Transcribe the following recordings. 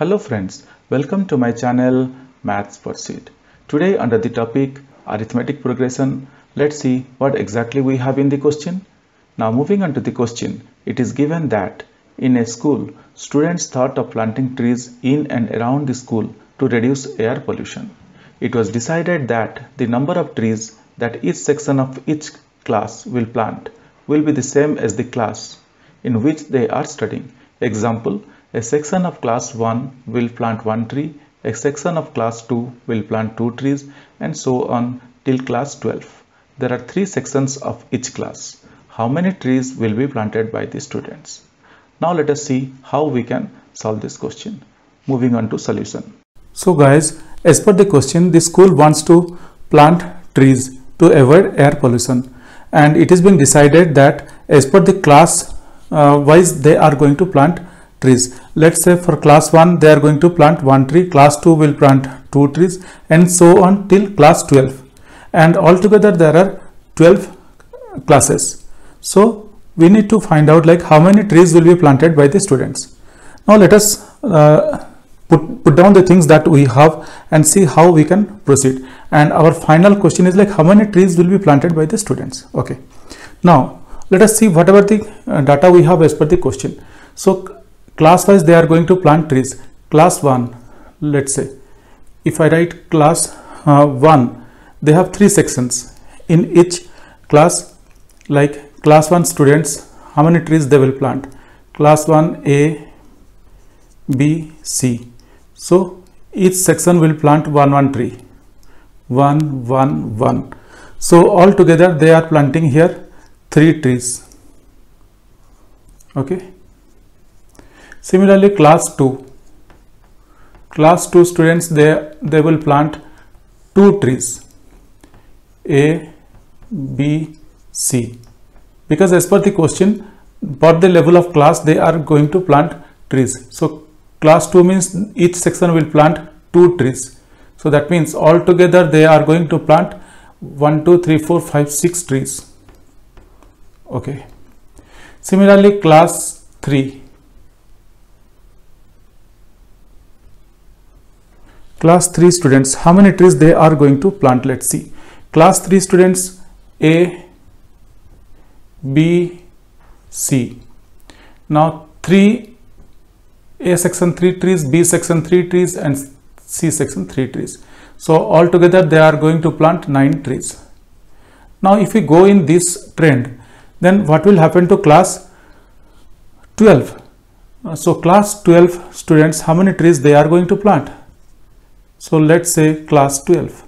Hello friends, welcome to my channel Maths Pursuit. Today under the topic arithmetic progression, let's see what exactly we have in the question. Now moving on to the question, it is given that in a school, students thought of planting trees in and around the school to reduce air pollution. It was decided that the number of trees that each section of each class will plant will be the same as the class in which they are studying. Example, a section of class 1 will plant one tree, a section of class 2 will plant two trees and so on till class 12. There are three sections of each class. How many trees will be planted by the students? Now let us see how we can solve this question. Moving on to solution. So guys, as per the question, the school wants to plant trees to avoid air pollution and it is being decided that as per the class uh, wise they are going to plant trees. Let's say for class 1 they are going to plant one tree, class 2 will plant two trees and so on till class 12 and altogether there are 12 classes. So we need to find out like how many trees will be planted by the students. Now let us uh, put, put down the things that we have and see how we can proceed and our final question is like how many trees will be planted by the students okay now let us see whatever the uh, data we have as per the question so class wise they are going to plant trees. Class 1 let's say. If i write class uh, 1 they have three sections. In each class like class 1 students how many trees they will plant? Class 1 a b c. So each section will plant one one tree. One one one. So altogether they are planting here three trees. Okay similarly class 2 class 2 students they they will plant two trees a b c because as per the question for the level of class they are going to plant trees so class 2 means each section will plant two trees so that means altogether they are going to plant 1, 2, 3, 4, 5, 6 trees. Okay. Similarly, class 3. Class 3 students, how many trees they are going to plant? Let's see. Class 3 students A, B, C. Now 3 A section 3 trees, B section 3 trees and C section 3 trees. So altogether they are going to plant 9 trees. Now if we go in this trend then what will happen to class 12? Uh, so class 12 students how many trees they are going to plant? So let's say class 12.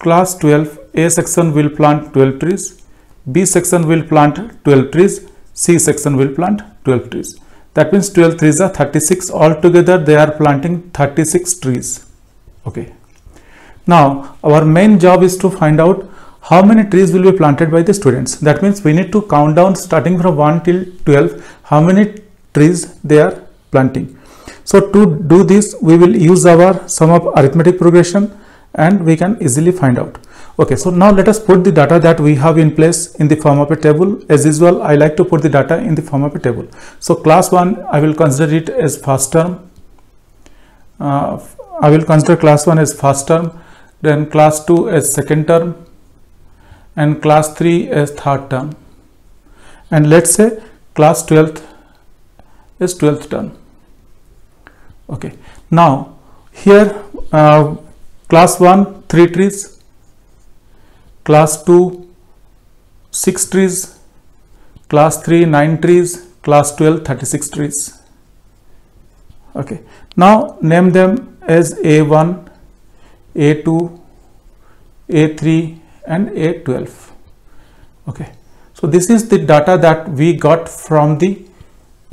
Class 12 A section will plant 12 trees, B section will plant 12 trees, C section will plant 12 trees. That means 12 trees are 36. Altogether, they are planting 36 trees. Okay. Now, our main job is to find out how many trees will be planted by the students. That means we need to count down starting from 1 till 12 how many trees they are planting. So to do this, we will use our sum of arithmetic progression and we can easily find out. Okay, so now let us put the data that we have in place in the form of a table. As usual, I like to put the data in the form of a table. So class 1, I will consider it as first term. Uh, I will consider class 1 as first term, then class 2 as second term, and class 3 as third term. And let's say class 12th is 12th term. Okay, now here uh, class 1 3 trees. Class 2 6 trees. Class 3 9 trees. Class 12 36 trees. Okay. Now name them as a1 a2 a3 and a12 okay. So this is the data that we got from the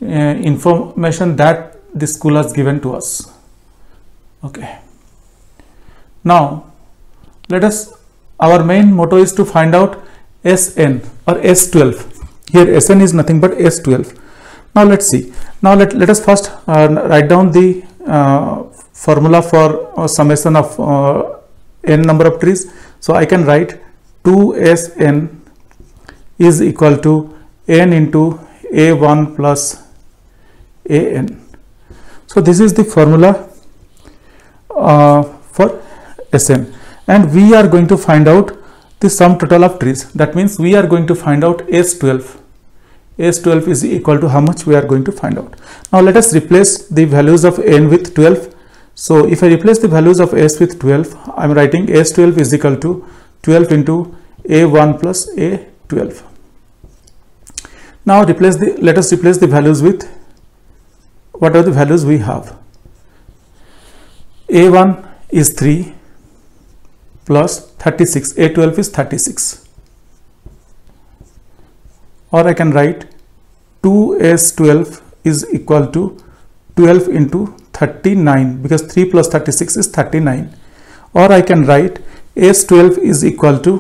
uh, information that school has given to us. Okay. Now let us our main motto is to find out Sn or S12 here Sn is nothing but S12 now let's see. Now let, let us first uh, write down the uh, formula for uh, summation of uh, n number of trees. So I can write 2Sn is equal to n into a1 plus an So this is the formula uh, for Sn and we are going to find out the sum total of trees. That means we are going to find out S12. S12 is equal to how much we are going to find out. Now let us replace the values of n with 12. So if I replace the values of s with 12, I am writing s12 is equal to 12 into a1 plus a12. Now replace the let us replace the values with what are the values we have. a1 is 3 plus 36 a12 is 36 or I can write 2s12 is equal to 12 into 39 because 3 plus 36 is 39 or I can write s12 is equal to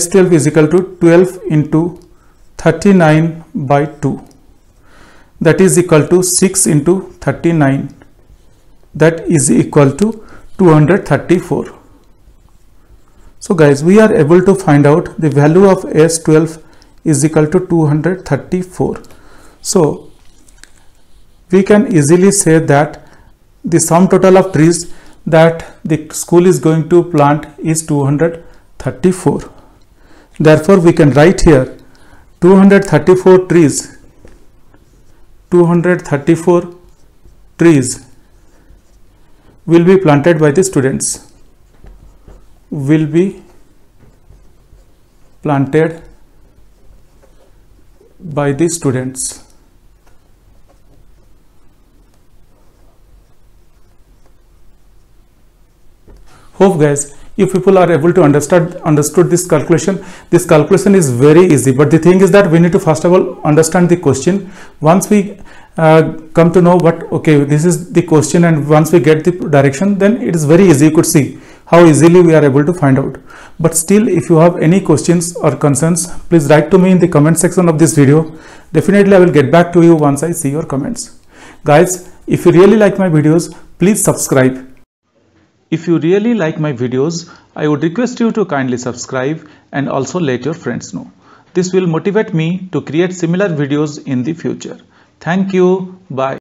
s12 is equal to 12 into 39 by 2 that is equal to 6 into 39 that is equal to 234 so guys we are able to find out the value of s12 is equal to 234 so we can easily say that the sum total of trees that the school is going to plant is 234 therefore we can write here 234 trees 234 trees will be planted by the students. Will be planted by the students. Hope guys you people are able to understand understood this calculation this calculation is very easy. But the thing is that we need to first of all understand the question. Once we uh, come to know what okay this is the question and once we get the direction then it is very easy. You could see how easily we are able to find out. But still if you have any questions or concerns please write to me in the comment section of this video. Definitely i will get back to you once i see your comments. Guys if you really like my videos please subscribe if you really like my videos, I would request you to kindly subscribe and also let your friends know. This will motivate me to create similar videos in the future. Thank you. Bye.